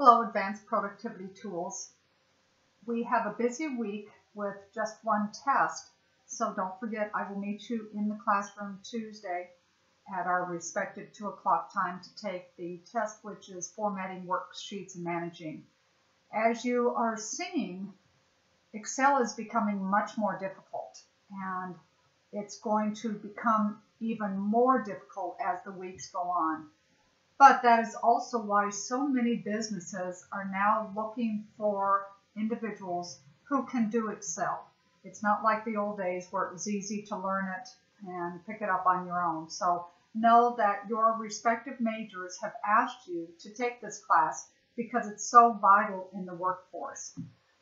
Hello, Advanced Productivity Tools. We have a busy week with just one test, so don't forget I will meet you in the classroom Tuesday at our respective 2 o'clock time to take the test, which is formatting worksheets and managing. As you are seeing, Excel is becoming much more difficult, and it's going to become even more difficult as the weeks go on. But that is also why so many businesses are now looking for individuals who can do Excel. It's not like the old days where it was easy to learn it and pick it up on your own. So know that your respective majors have asked you to take this class because it's so vital in the workforce.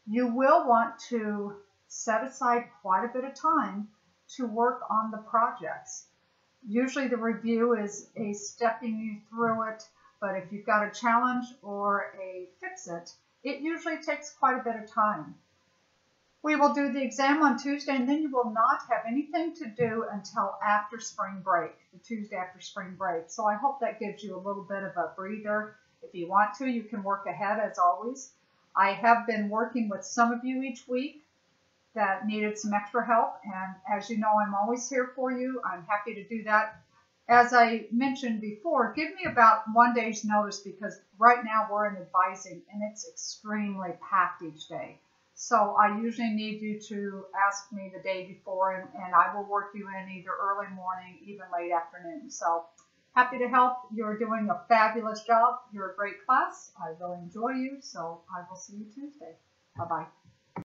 You will want to set aside quite a bit of time to work on the projects. Usually the review is a stepping you through it, but if you've got a challenge or a fix it, it usually takes quite a bit of time. We will do the exam on Tuesday and then you will not have anything to do until after spring break, the Tuesday after spring break. So I hope that gives you a little bit of a breather. If you want to, you can work ahead as always. I have been working with some of you each week that needed some extra help. And as you know, I'm always here for you. I'm happy to do that. As I mentioned before, give me about one day's notice because right now we're in advising and it's extremely packed each day. So I usually need you to ask me the day before and, and I will work you in either early morning, even late afternoon. So happy to help. You're doing a fabulous job. You're a great class. I really enjoy you. So I will see you Tuesday. Bye-bye.